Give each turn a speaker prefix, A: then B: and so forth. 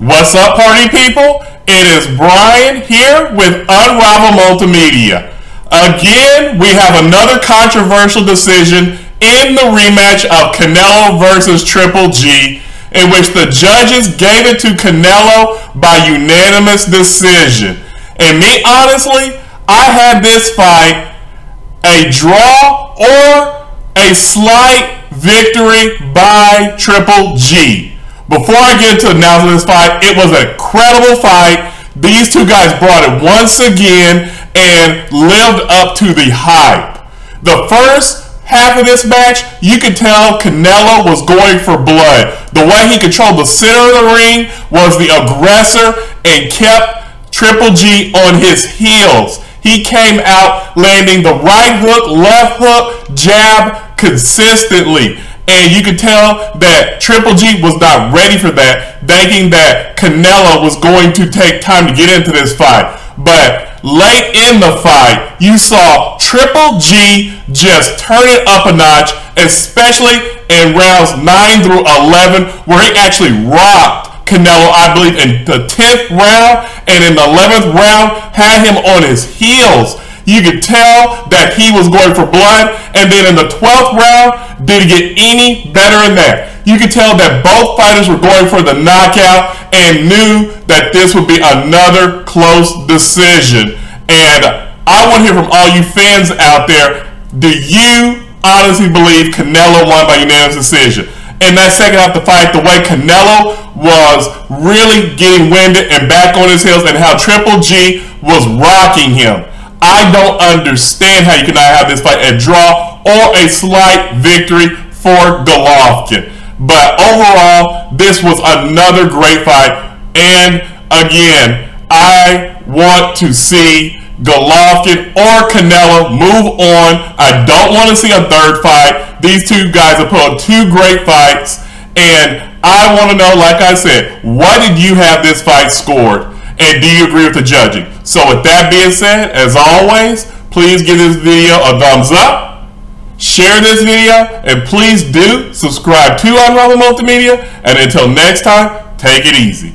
A: What's up, party people? It is Bryan here with Unrivaled Multimedia. Again, we have another controversial decision in the rematch of Canelo versus Triple G, in which the judges gave it to Canelo by unanimous decision. And me, honestly, I had this fight a draw or a slight victory by Triple G. Before I get into announcing this fight, it was an incredible fight. These two guys brought it once again and lived up to the hype. The first half of this match, you could tell Canelo was going for blood. The way he controlled the center of the ring was the aggressor and kept Triple G on his heels. He came out landing the right hook, left hook, jab consistently. And you could tell that Triple G was not ready for that, thinking that Canelo was going to take time to get into this fight. But late in the fight, you saw Triple G just turn it up a notch, especially in rounds 9 through 11, where he actually rocked Canelo, I believe, in the 10th round, and in the 11th round, had him on his heels. You could tell that he was going for blood. And then in the 12th round, did it get any better in that? You could tell that both fighters were going for the knockout and knew that this would be another close decision. And I want to hear from all you fans out there. Do you honestly believe Canelo won by unanimous decision? in that second half of the fight, the way Canelo was really getting winded and back on his heels, and how Triple G was rocking him. I don't understand how you cannot have this fight a draw or a slight victory for Golovkin. But overall, this was another great fight. And again, I want to see Golovkin or Canelo move on. I don't want to see a third fight. These two guys have put on two great fights. And I want to know, like I said, what did you have this fight scored? And do you agree with the judging? So with that being said, as always, please give this video a thumbs up, share this video, and please do subscribe to Unrivaled Multimedia. And until next time, take it easy.